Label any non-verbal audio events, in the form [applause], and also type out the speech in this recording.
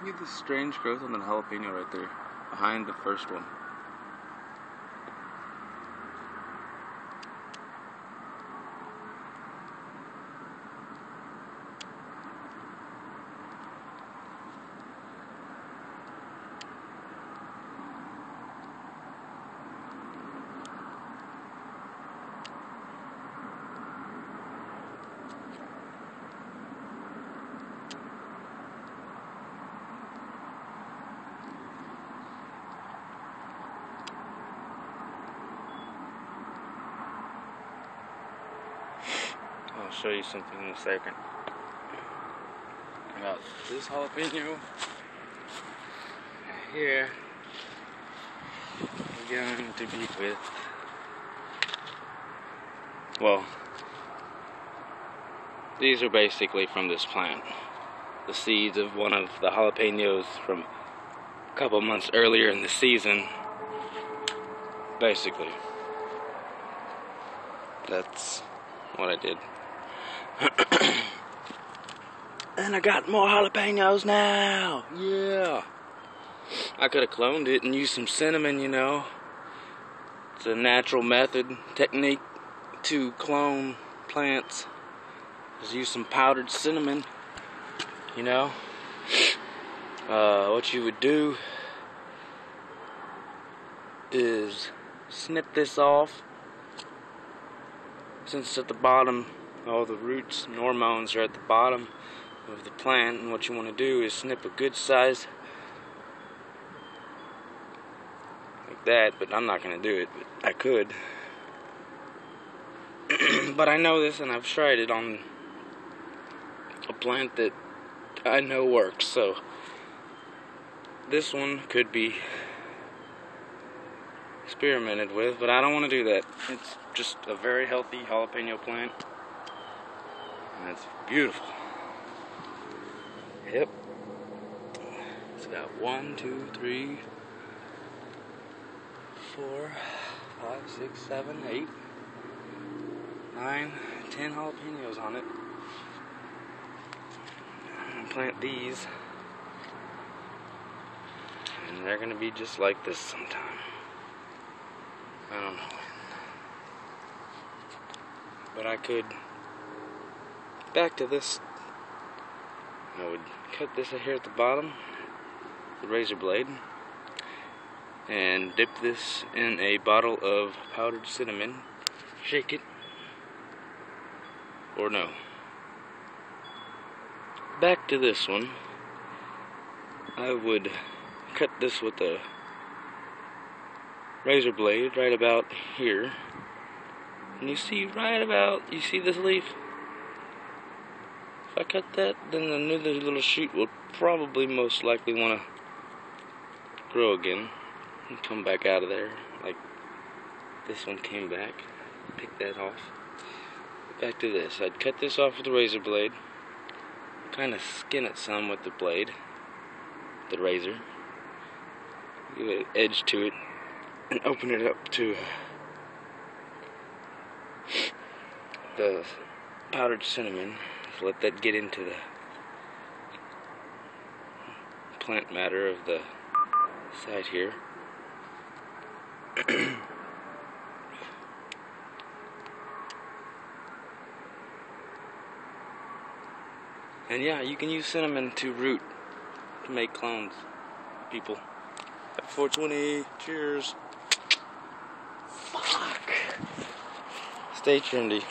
Look at this strange growth on the jalapeno right there, behind the first one. Show you something in a second. About this jalapeno here. We're going to be with. Well, these are basically from this plant. The seeds of one of the jalapenos from a couple months earlier in the season. Basically. That's what I did. [clears throat] and I got more jalapenos now. Yeah. I could have cloned it and used some cinnamon, you know. It's a natural method, technique to clone plants. Just use some powdered cinnamon, you know. [sniffs] Uh, what you would do is snip this off since it's at the bottom all the roots and hormones are at the bottom of the plant and what you want to do is snip a good size like that but I'm not going to do it but I could. [clears throat] But I know this and I've tried it on a plant that I know works so this one could be experimented with but I don't want to do that. It's just a very healthy jalapeno plant it's beautiful. Yep. It's got one, two, three, four, five, six, seven, eight, nine, ten jalapenos on it. plant these. And they're gonna be just like this sometime. I don't know when. But I could back to this. I would cut this here at the bottom, the razor blade, and dip this in a bottle of powdered cinnamon. Shake it, or no. Back to this one. I would cut this with a razor blade right about here. And you see right about, you see this leaf? I cut that, then the new little shoot will probably most likely want to grow again and come back out of there. Like this one came back. Pick that off. Back to this. I'd cut this off with a razor blade. Kind of skin it some with the blade, the razor. Give it an edge to it and open it up to uh, the powdered cinnamon let that get into the plant matter of the side here. [clears throat] and yeah, you can use cinnamon to root to make clones, people. Happy 420, cheers. Fuck. Stay trendy.